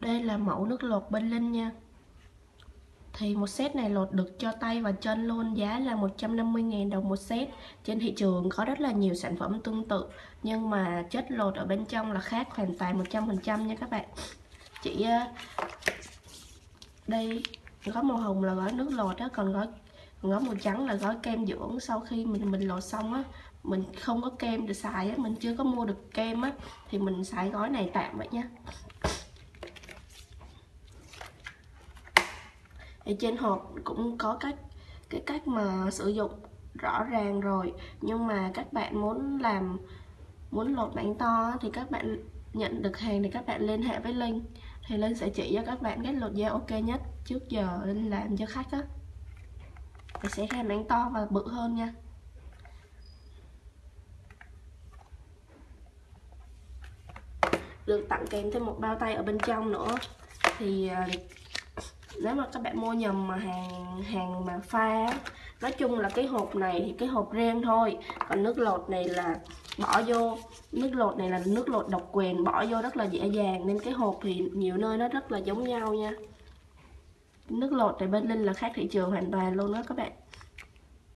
Đây là mẫu nước lột bên Linh nha. Thì một set này lột được cho tay và chân luôn, giá là 150.000 đồng một set. Trên thị trường có rất là nhiều sản phẩm tương tự, nhưng mà chất lột ở bên trong là khác hoàn toàn 100% nha các bạn. Chỉ ờ, đây, gói màu hồng là gói nước lột đó còn gói gói màu trắng là gói kem dưỡng. Sau khi mình mình lột xong á, mình không có kem để xài á, mình chưa có mua được kem á, thì mình xài gói này tạm vậy nha. Thì trên hộp cũng có cách, cái cách mà sử dụng rõ ràng rồi. Nhưng mà các bạn muốn làm, muốn lột bánh to thì các bạn nhận được hàng thì các bạn liên hệ với Linh. Thì Linh sẽ chỉ cho các bạn cách lột da ok nhất trước giờ Linh làm cho khách á. Thì sẽ ra bánh to và bự hơn nha. Được tặng kèm thêm một bao tay ở bên trong nữa. Thì à, nếu mà các bạn mua nhầm mà hàng hàng mà pha nói chung là cái hộp này thì cái hộp riêng thôi. Còn nước lột này là bỏ vô, nước lột này là nước lột độc quyền, bỏ vô rất là dễ dàng. Nên cái hộp thì nhiều nơi nó rất là giống nhau nha. Nước lột tại bên linh là khác thị trường hoàn toàn luôn đó các bạn.